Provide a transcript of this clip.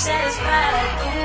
satisfied.